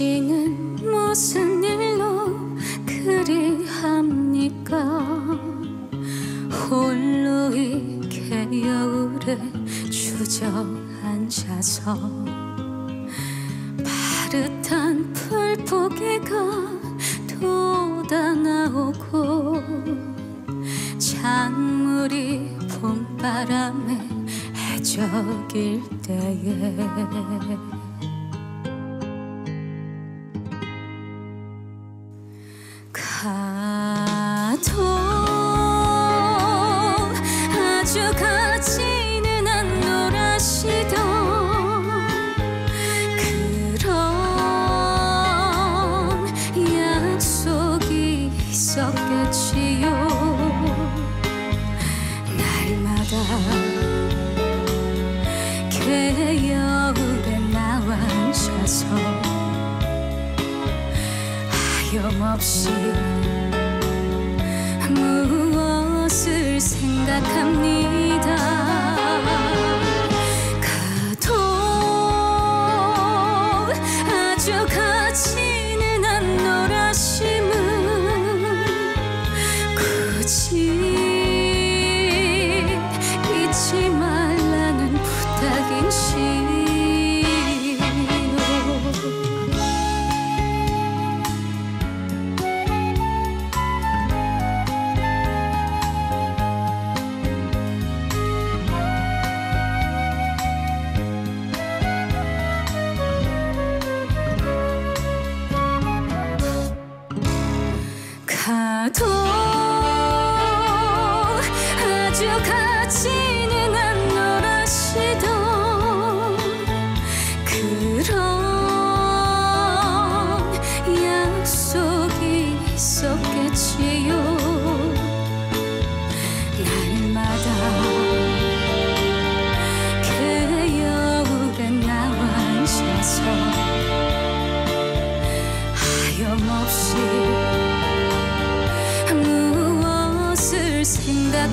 당신은 무슨 일로 그리합니까? 홀로 이 개여울에 주저앉아서 파릇한 풀포기가 돋아나오고 찬물이 봄바람에 해적일 때에 가 하염없이 무엇을 생각합니다 가도 아주 가지는 않노라시던 그런 약속이 있었겠지요. 날마다 개여울에 나와 앉아서 하염없이